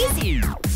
easy.